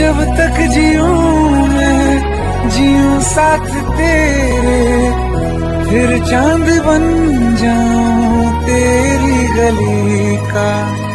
जब तक जीऊ मैं जियो साथ तेरे फिर चाँद बन जाऊँ तेरी गली का।